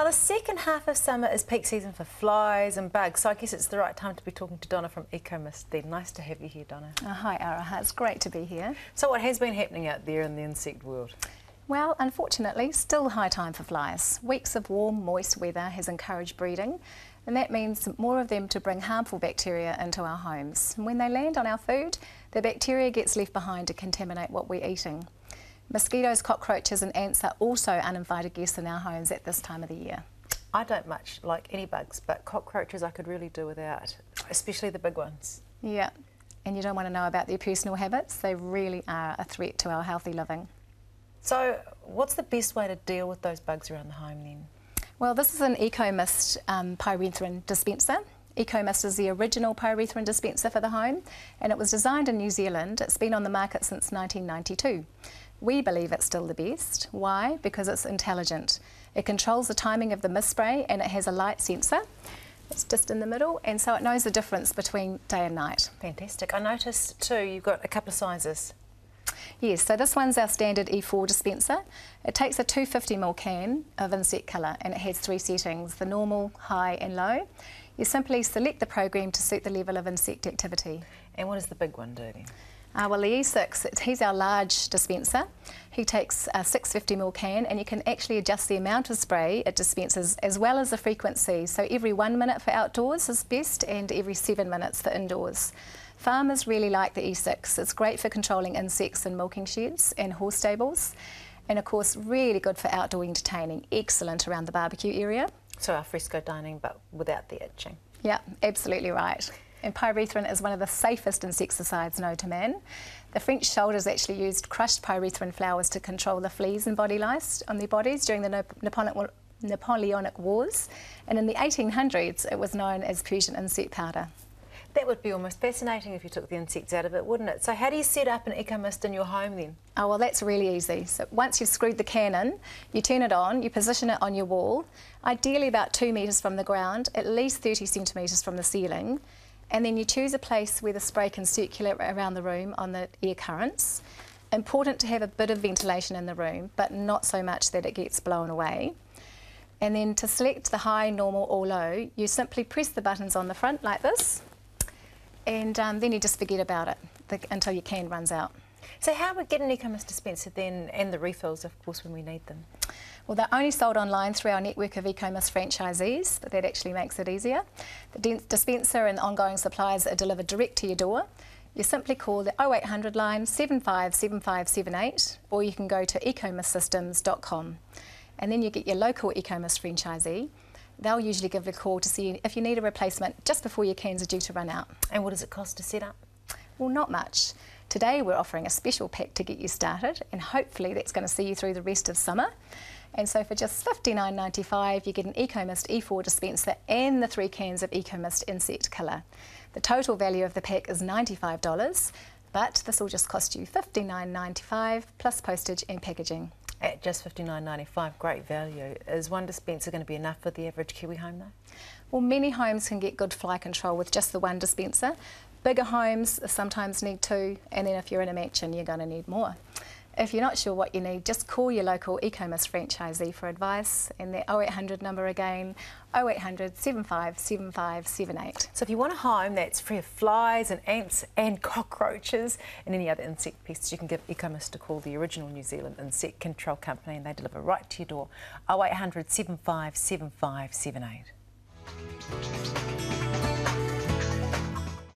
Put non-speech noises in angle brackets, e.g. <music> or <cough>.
Now, the second half of summer is peak season for flies and bugs, so I guess it's the right time to be talking to Donna from EcoMist then. Nice to have you here, Donna. Oh, hi, Araha. It's great to be here. So what has been happening out there in the insect world? Well, unfortunately, still high time for flies. Weeks of warm, moist weather has encouraged breeding, and that means more of them to bring harmful bacteria into our homes. And when they land on our food, the bacteria gets left behind to contaminate what we're eating. Mosquitoes, cockroaches and ants are also uninvited guests in our homes at this time of the year. I don't much like any bugs, but cockroaches I could really do without, especially the big ones. Yeah, and you don't want to know about their personal habits. They really are a threat to our healthy living. So what's the best way to deal with those bugs around the home then? Well, this is an EcoMist um, pyrethrin dispenser. EcoMist is the original pyrethrin dispenser for the home and it was designed in New Zealand. It's been on the market since 1992. We believe it's still the best. Why? Because it's intelligent. It controls the timing of the mist spray and it has a light sensor. It's just in the middle and so it knows the difference between day and night. Fantastic. I noticed too you've got a couple of sizes. Yes, so this one's our standard E4 dispenser. It takes a 250ml can of insect killer and it has three settings, the normal, high and low. You simply select the program to suit the level of insect activity. And what does the big one do then? Uh, well, the E6, he's our large dispenser. He takes a 650ml can and you can actually adjust the amount of spray it dispenses as well as the frequency. So every one minute for outdoors is best and every seven minutes for indoors. Farmers really like the E6. It's great for controlling insects in milking sheds and horse stables. And of course, really good for outdoor entertaining. Excellent around the barbecue area. So al fresco dining, but without the itching. Yeah, absolutely right and pyrethrin is one of the safest insecticides known to man. The French soldiers actually used crushed pyrethrin flowers to control the fleas and body lice on their bodies during the Napoleonic Wars, and in the 1800s it was known as Persian insect powder. That would be almost fascinating if you took the insects out of it, wouldn't it? So how do you set up an EcoMist in your home then? Oh, well, that's really easy. So once you've screwed the can in, you turn it on, you position it on your wall, ideally about two metres from the ground, at least 30 centimetres from the ceiling, and then you choose a place where the spray can circulate around the room on the air currents. Important to have a bit of ventilation in the room, but not so much that it gets blown away. And then to select the high, normal or low, you simply press the buttons on the front like this, and um, then you just forget about it until your can runs out. So how would get an EcoMist dispenser then, and the refills, of course, when we need them? Well, they're only sold online through our network of EcoMist franchisees, but that actually makes it easier. The dispenser and ongoing supplies are delivered direct to your door. You simply call the 0800 line 757578 or you can go to ecomistsystems.com and then you get your local EcoMist franchisee. They'll usually give a call to see if you need a replacement just before your cans are due to run out. And what does it cost to set up? Well, not much. Today we're offering a special pack to get you started and hopefully that's going to see you through the rest of summer. And so for just $59.95 you get an EcoMist E4 dispenser and the three cans of EcoMist Insect Killer. The total value of the pack is $95 but this will just cost you $59.95 plus postage and packaging. At just $59.95, great value. Is one dispenser going to be enough for the average Kiwi home though? Well, many homes can get good fly control with just the one dispenser. Bigger homes sometimes need two, and then if you're in a mansion, you're going to need more. If you're not sure what you need, just call your local EcoMist franchisee for advice and their 0800 number again, 0800 757578. So if you want a home that's free of flies and ants and <laughs> cockroaches and any other insect pests, you can give EcoMist a call, the original New Zealand insect control company, and they deliver right to your door, 0800 757578.